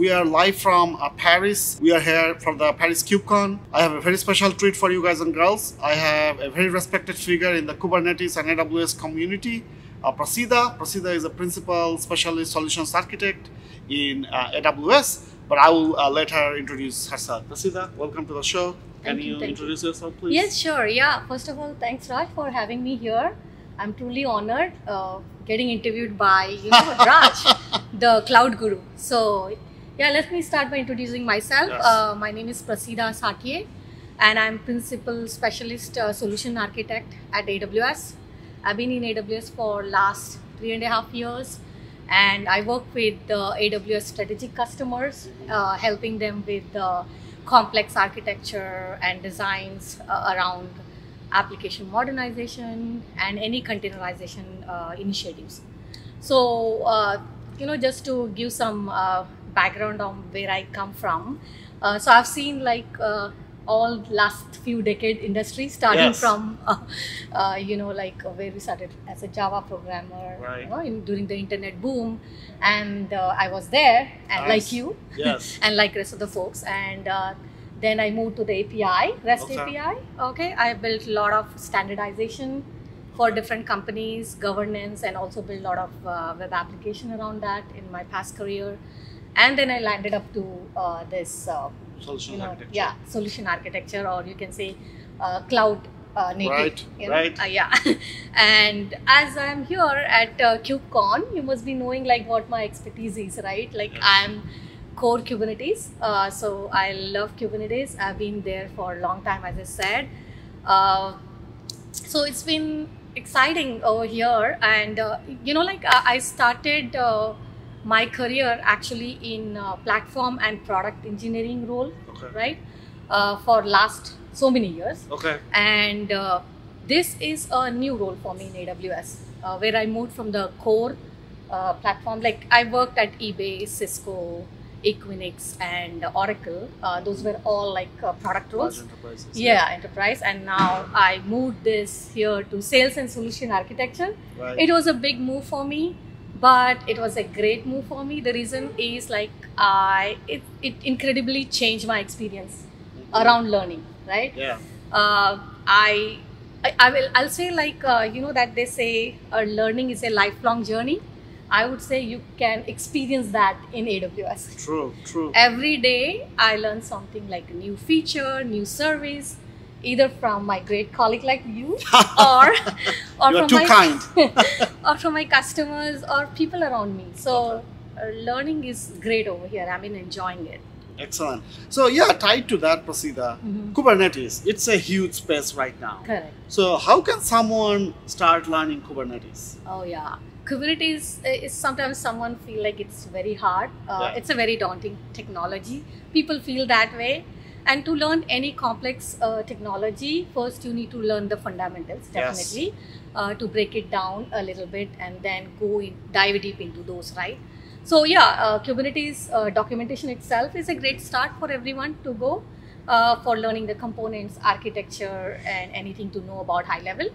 We are live from uh, Paris. We are here for the Paris KubeCon. I have a very special treat for you guys and girls. I have a very respected figure in the Kubernetes and AWS community, uh, Praseeda. Praseeda is a principal specialist solutions architect in uh, AWS, but I will uh, let her introduce herself. Praseeda, welcome to the show. Can Thank you, you, introduce yourself, please? Yes, sure. Yeah. First of all, thanks Raj for having me here. I'm truly honored uh, getting interviewed by you know Raj, the cloud guru. So yeah, let me start by introducing myself. Yes. Uh, my name is Praseeda Sathaye, and I'm principal specialist uh, solution architect at AWS. I've been in AWS for last three and a half years, and I work with the AWS strategic customers, uh, helping them with the complex architecture and designs uh, around application modernization and any containerization uh, initiatives. So, uh, you know, just to give some uh, background on where I come from. Uh, so, I've seen like uh, all last few decade industry starting Yes. from, uh, uh, you know, like uh, where we started as a Java programmer Right. you know, in, during the internet boom. And uh, I was there, and Nice. like you, Yes. and like rest of the folks and uh, then i moved to the api rest Okay. api okay i built a lot of standardization for different companies governance and also built a lot of uh, web application around that in my past career and then i landed up to uh, this uh, Solutions you know architecture. yeah solution architecture or you can say uh, cloud uh, native Right, you know? right. Uh, yeah and as i'm here at uh, kubecon you must be knowing like what my expertise is right like Yes. i'm core kubernetes uh, so i love kubernetes i've been there for a long time as i said uh, so it's been exciting over here and uh, you know like uh, i started uh, my career actually in uh, platform and product engineering role Okay. right uh, for last so many years Okay. and uh, this is a new role for me in aws uh, where i moved from the core uh, platform like i worked at ebay cisco equinix and oracle uh, those were all like uh, product roles enterprises. yeah enterprise and now i moved this here to sales and solution architecture Right. it was a big move for me but it was a great move for me the reason is like i it, it incredibly changed my experience around learning right Yeah. uh, I, I I will I'll say like uh, you know that they say uh, learning is a lifelong journey. I would say you can experience that in AWS. True. True. Every day I learn something like a new feature, new service, either from my great colleague like you or or you from too my kind. or from my customers or people around me. So uh, learning is great over here. I mean enjoying it. Excellent. So yeah, tied to that, Praseeda, Mhm. Kubernetes. It's a huge space right now. Correct. So how can someone start learning Kubernetes? Oh yeah, Kubernetes is sometimes someone feel like it's very hard. Uh, Yeah. It's a very daunting technology. People feel that way. And to learn any complex uh, technology, first you need to learn the fundamentals Yes. definitely uh, to break it down a little bit and then go in, dive deep into those, right? So yeah, uh, Kubernetes uh, documentation itself is a great start for everyone to go uh, for learning the components, architecture, and anything to know about high level.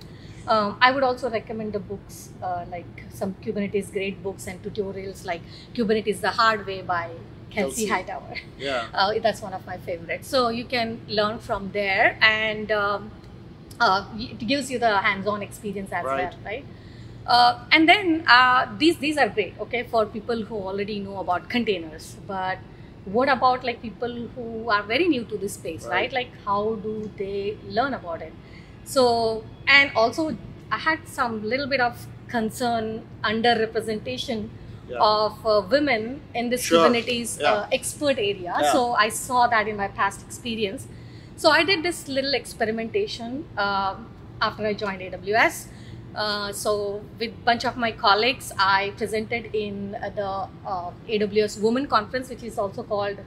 Um, I would also recommend the books uh, like some Kubernetes great books and tutorials like Kubernetes the Hard Way by Kelsey Kelsey. Hightower. Yeah. Uh, that's one of my favorites. So you can learn from there, and um, uh, it gives you the hands-on experience as Right. well, right? Uh, and then uh, these these are great, okay, for people who already know about containers. But what about like people who are very new to this space, Right. right? Like how do they learn about it? So and also I had some little bit of concern underrepresentation Yeah. of uh, women in this Sure. Kubernetes Yeah. uh, expert area. Yeah. So I saw that in my past experience. So I did this little experimentation um after I joined AWS. Uh, so with bunch of my colleagues, I presented in uh, the uh, AWS Women Conference, which is also called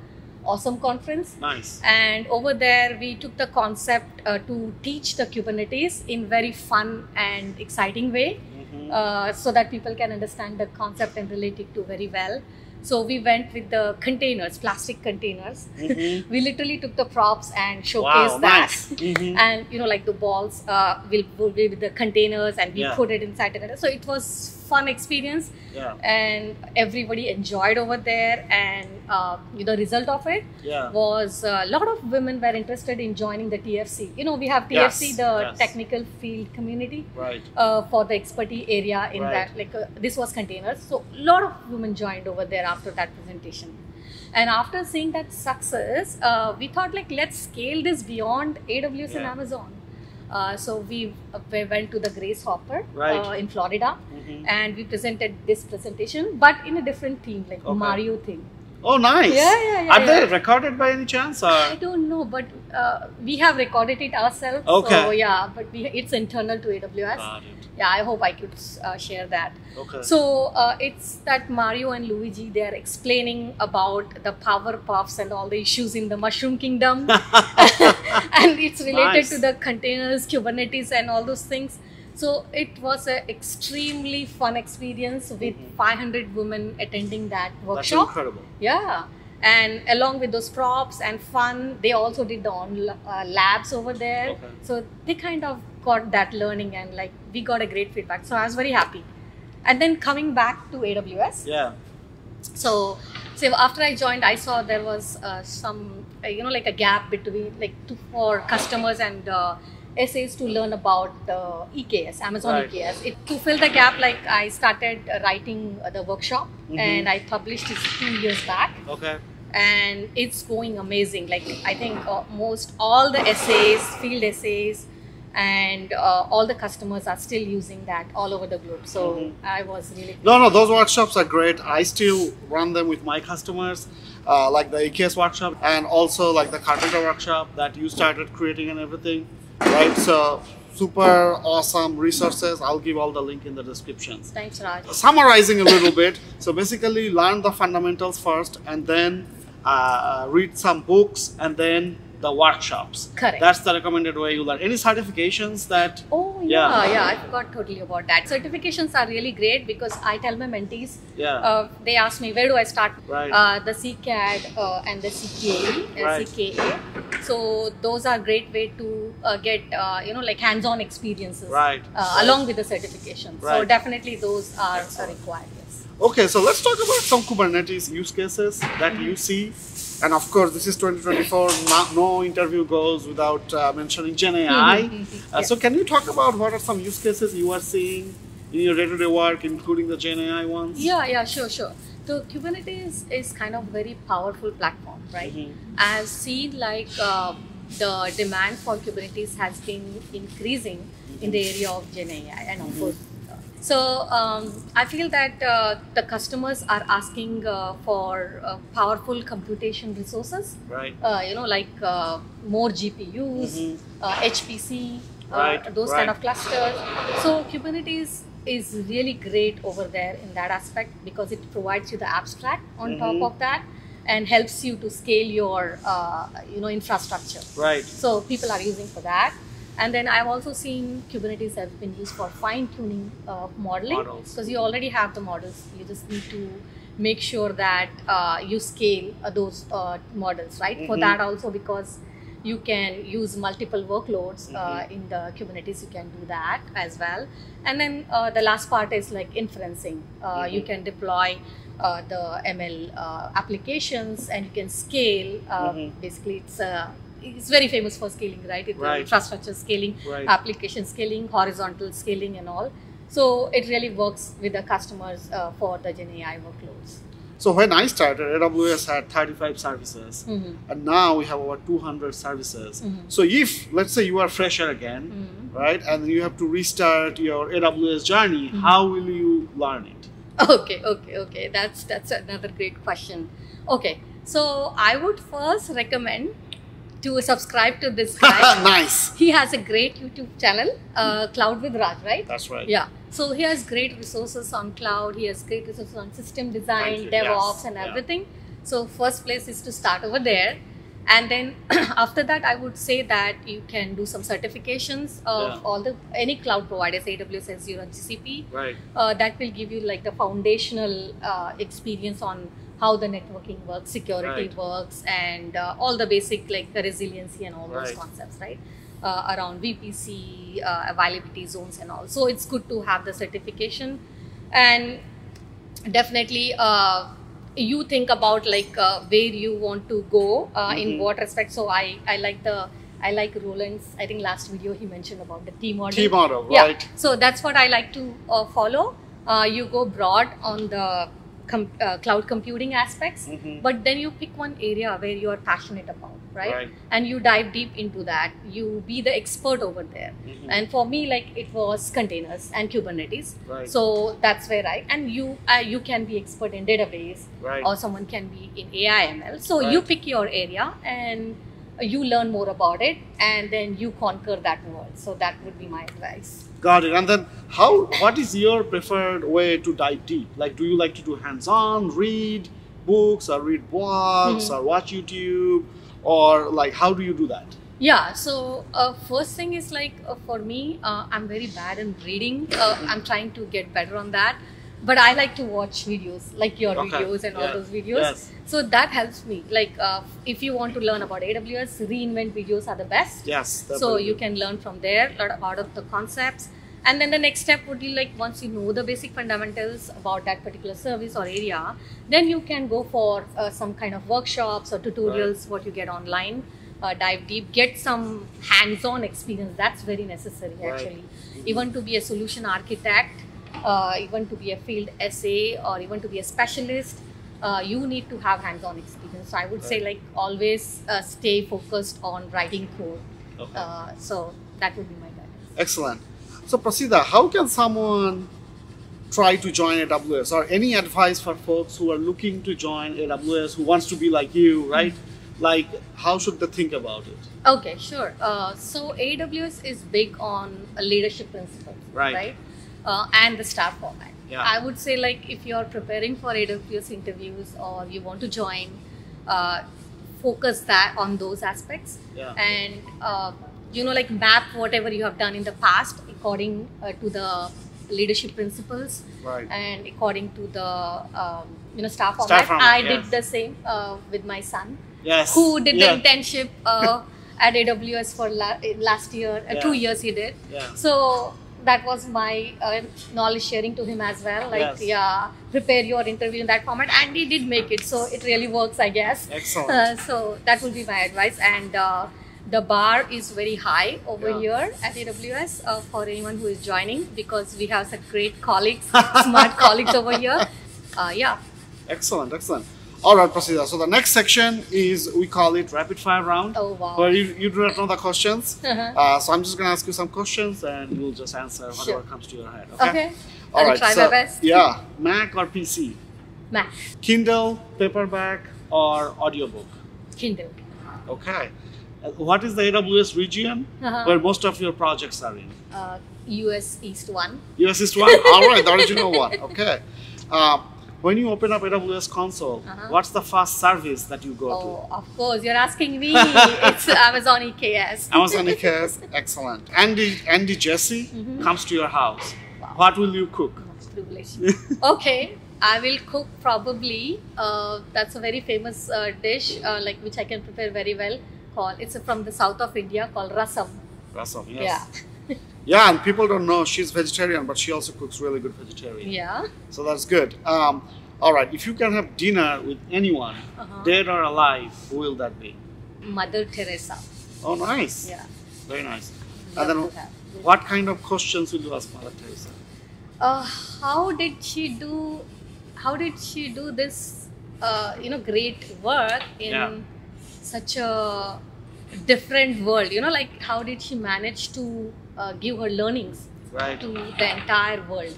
Awesome Conference. Nice. And over there, we took the concept uh, to teach the Kubernetes in very fun and exciting way. Uh, so that people can understand the concept and relate it to very well. So we went with the containers, plastic containers. Mhm. we literally took the props and showcased Wow, that. nice. Mhm. And you know, like the balls uh, will, will be with the containers, and we Yeah. put it inside the container. So it was fun experience Yeah. and everybody enjoyed over there and uh, the result of it Yeah. was a lot of women were interested in joining the tfc you know we have tfc Yes, the yes. technical field community Right. uh, for the expertise area in Right. that like uh, this was containers so a lot of women joined over there after that presentation and after seeing that success uh, we thought like let's scale this beyond aws and amazon uh, so we, uh, we went to the grace hopper Right. uh, in florida Mhm. and we presented this presentation but in a different theme like Okay. mario theme Oh, nice. Yeah, yeah, yeah, Are they recorded by any chance? Or? I don't know, but uh, we have recorded it ourselves. Okay. So yeah, but we, it's internal to AWS. Yeah, I hope I could uh, share that. Okay. So uh, it's that Mario and Luigi they are explaining about the power puffs and all the issues in the Mushroom Kingdom, and it's related Nice. to the containers, Kubernetes, and all those things. So it was an extremely fun experience with Mhm. 500 women attending that workshop. That's incredible. Yeah. And along with those props and fun, they also did the on uh, labs over there. Okay. So they kind of got that learning and like we got a great feedback. So I was very happy. And then coming back to AWS. Yeah. So, so after I joined, I saw there was uh, some, uh, you know, like a gap between like to, for customers and uh, SAs to learn about the EKS, Amazon Right. EKS. It, to fill the gap, like I started uh, writing uh, the workshop Mhm. and I published it two years back Okay. and it's going amazing. Like I think uh, most all the SAs, field SAs, and uh, all the customers are still using that all over the globe. So Mhm. I was really No, no, those workshops are great. I still run them with my customers, uh, like the EKS workshop and also like the Karpenter workshop that you started creating and everything, right? So, super awesome resources. I'll give all the link in the description. thanks, Raj. Summarizing a little bit, so basically learn the fundamentals first and then uh, read some books and then the workshops. Correct. That's the recommended way you learn. Any certifications that Oh Yeah. yeah, yeah, I forgot totally about that. Certifications are really great because I tell my mentees, yeah, uh, they ask me where do I start? Right. Uh, the CKAD uh, and the CKE, uh, Right. CKA. So those are great way to uh, get uh, you know like hands-on experiences Right. uh, Right. along with the certification. Right. So definitely those are, are required. Yes. Okay, so let's talk about some Kubernetes use cases that you see. And of course, this is 2024. No, no interview goes without uh, mentioning Gen AI. Mhm, mhm, Uh, So, can you talk about what are some use cases you are seeing in your day-to-day work, including the Gen AI ones? Yeah, yeah, sure, sure. So Kubernetes is kind of very powerful platform, right? Mhm. I've seen like uh, the demand for Kubernetes has been increasing in the area of Gen AI, and of course. uh, So um, I feel that uh, the customers are asking uh, for uh, powerful computation resources. Right. Uh, you know, like uh, more GPUs, Mhm. uh, HPC, uh, Right, those right. kind of clusters. So Kubernetes is really great over there in that aspect because it provides you the abstract on Mhm. top of that and helps you to scale your uh, you know infrastructure. Right. So people are using for that. And then I've also seen Kubernetes has been used for fine tuning uh, modeling because you already have the models. You just need to make sure that uh, you scale uh, those uh, models, right? For Mhm. that also because you can use multiple workloads uh, Mhm. in the Kubernetes. You can do that as well. And then uh, the last part is like inferencing. Uh, You Mhm. can deploy uh, the ML uh, applications and you can scale. Uh, Mhm. Basically, it's uh, it's very famous for scaling, right? It's Right. infrastructure scaling, Right. application scaling, horizontal scaling, and all. So it really works with the customers uh, for the Gen AI workloads. So when I started, AWS had 35 services, Mhm. and now we have over 200 services. Mhm. So if let's say you are fresher again, Mhm. right, and you have to restart your AWS journey, Mhm. how will you learn it? Okay, okay, okay. That's that's another great question. Okay, so I would first recommend to subscribe to this guy. nice. he has a great YouTube channel, uh, Cloud with Raj, right? That's right. Yeah. So he has great resources on cloud. He has great resources on system design. DevOps, Yes. and Yeah. everything. So first place is to start over there, and then after that, I would say that you can do some certifications of Yeah. all the any cloud providers, AWS, Azure, and GCP. Right. Uh, that will give you like the foundational uh, experience on how the networking works, security Right. works, and uh, all the basic like the resiliency and all those concepts, right? Uh, around VPC, uh, availability zones, and all. So it's good to have the certification. and definitely uh, you think about like uh, where you want to go uh, in Mhm. what respect so i i like the i like roland's i think last video he mentioned about the t model T model, yeah right? so that's what i like to uh, follow uh, you go broad on the com- uh, cloud computing aspects Mhm. but then you pick one area where you are passionate about right, Right. and you dive deep into that you be the expert over there Mhm. and for me like it was containers and kubernetes Right. so that's where i and you uh, you can be expert in database Right. or someone can be in ai ml so you pick your area and you learn more about it and then you conquer that world so that would be my advice Got it. And then, how? What is your preferred way to dive deep? Like, do you like to do hands-on, read books, or read blogs, Mhm. or watch YouTube, or like, how do you do that? Yeah, so uh, first thing is like uh, for me, uh, I'm very bad in reading. Uh, I'm trying to get better on that. But I like to watch videos, like your Okay, videos and all those videos. yes. So that helps me. Like uh, if you want to learn about AWS, re:Invent videos are the best. Yes. that's so you can learn from there a lot of the concepts and then the next step would be like once you know the basic fundamentals about that particular service or area then you can go for uh, some kind of workshops or tutorials what you get online uh, dive deep get some hands-on experience that's very necessary Right. actually even to be a solution architect uh, even to be a field SA or even to be a specialist uh, you need to have hands-on experience so i would say like always uh, stay focused on writing code Okay. uh, so that would be my guidance. Excellent. So, Praseeda, how can someone try to join AWS, or any advice for folks who are looking to join AWS, who wants to be like you, right? Like, how should they think about it? Okay, sure. Uh, so AWS is big on leadership principles, Right. Uh, and the star format. Yeah. I would say like if you're preparing for AWS interviews or you want to join, uh, focus that on those aspects Yeah. and uh, you know like map whatever you have done in the past according uh, to the leadership principles Right. and according to the um, you know star Star format. format, I yes. did the same uh, with my son Yes. who did yeah. the internship uh, at AWS for la- last year, uh, Yeah. two years he did. Yeah. So that was my uh, knowledge sharing to him as well. Like, Yes. yeah, prepare your interview in that format, and he did make it. So it really works, I guess. Excellent. Uh, so that would be my advice. And uh, the bar is very high over Yeah. here at AWS uh, for anyone who is joining because we have such great colleagues, smart colleagues over here. Uh, yeah. Excellent, excellent. All right, Praseeda. So the next section is we call it rapid fire round, Oh wow. where you, you do not know the questions. Uh-huh. Uh, so I'm just gonna ask you some questions, and you'll just answer whatever Sure. comes to your head. Okay. Okay. All I'll right. try so, my best. Yeah, Mac or PC, Mac, Kindle, paperback, or audiobook. Kindle. Okay. Uh, What is the AWS region Uh-huh. where most of your projects are in? uh, US East one. US is one. All right, the original one. Okay. Uh, when you open up AWS console, Uh-huh. what's the first service that you go to? Oh, of course, you're asking me. it's Amazon EKS. Amazon EKS. Excellent. Andy Andy Jassy Mhm. comes to your house. Wow. What will you cook? Privilege. okay, I will cook probably. Uh, that's a very famous uh, dish, uh, like which I can prepare very well. Called it's from the south of India called rasam. Rasam. Yes. Yeah, Yeah, and people don't know she's vegetarian, but she also cooks really good vegetarian. yeah. So that's good. Um, all right. If you can have dinner with anyone, Uh-huh. dead or alive, who will that be? Mother Teresa. Oh, nice. Yeah. Very nice. love And then, what kind of questions will you ask Mother Teresa? uh, how did she do how did she do this uh, you know great work in Yeah. such a different world you know like how did she manage to Uh, give her learnings Right. to the entire world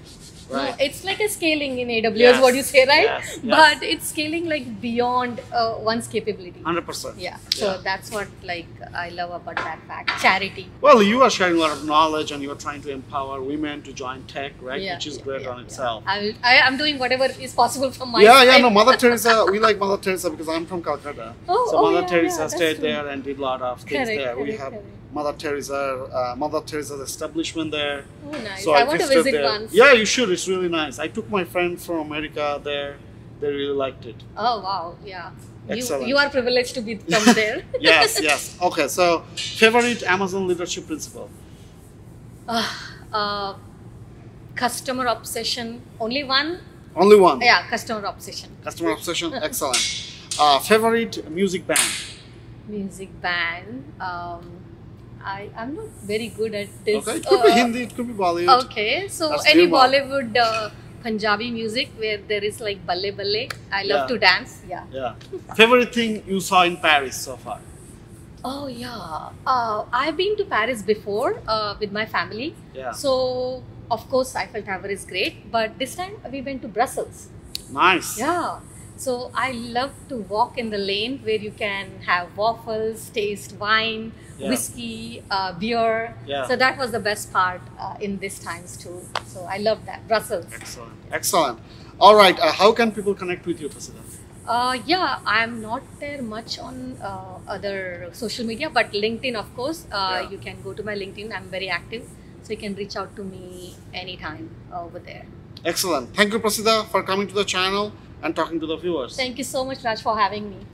no, Right. it's like a scaling in aws Yes. what you say right Yes, yes. but it's scaling like beyond uh, one's capability Hundred percent. yeah so that's what like i love about that fact charity Well, you are sharing a lot of knowledge, and you are trying to empower women to join tech, right? Yeah, Which is yeah, great yeah, on yeah. itself. I I, i'm doing whatever is possible from my yeah, yeah. No, Mother Teresa. We like Mother Teresa because I'm from Calcutta. Oh, so oh, Mother yeah, Teresa yeah, stayed true. there and did a lot of things Correct, there. we have correct. Mother Teresa, uh, Mother Teresa's establishment there. Oh, nice. So I, want to visit there. once. Yeah, you should. It's really nice. I took my friend from America there. They really liked it. Oh, wow. Yeah. You, Excellent. you are privileged to be from there. yes, yes. Okay, so favorite Amazon leadership principle. Uh, uh, customer obsession. Only one? Only one. Yeah, customer obsession. Customer obsession. Excellent. Uh, favorite music band. Music band. Um, I I'm not very good at this. Okay. It could be Uh, Hindi. It could be Bollywood. Okay, so That's any. Bollywood uh, Punjabi music where there is like balle balle, I love Yeah. to dance. Yeah. Yeah. Favorite thing you saw in Paris so far? Oh yeah. Uh, I've been to Paris before uh, with my family. Yeah. So of course Eiffel Tower is great, but this time we went to Brussels. Nice. Yeah. So I love to walk in the lane where you can have waffles, taste wine, Yeah. whiskey, uh, beer. Yeah. So that was the best part uh, in these times too. So I love that Brussels. Excellent. Excellent. All right. Uh, how can people connect with you, Praseeda? Uh, yeah, I'm not there much on uh, other social media, but LinkedIn, of course. Uh, Yeah. You can go to my LinkedIn. I'm very active, so you can reach out to me anytime over there. Excellent. Thank you, Praseeda, for coming to the channel and talking to the viewers. Thank you so much, Raj, for having me.